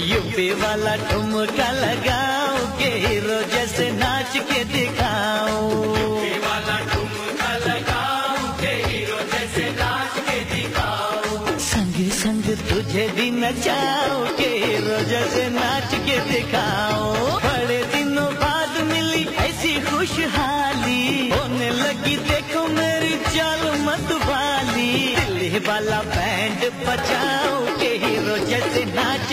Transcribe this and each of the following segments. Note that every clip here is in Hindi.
यूपी वाला ठुमका लगाओ के हीरो जैसे नाच के दिखाओ। संग संग तुझे भी नचाओ के हीरो जैसे नाच के दिखाओ। बड़े दिनों बाद मिली ऐसी खुशहाली। होने लगी देखो मेरी चाल मत वाली। दिल्ली वाला बैंड के हीरो जैसे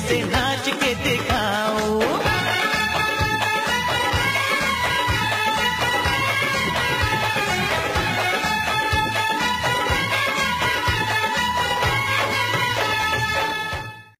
ऐसे नाच के दिखा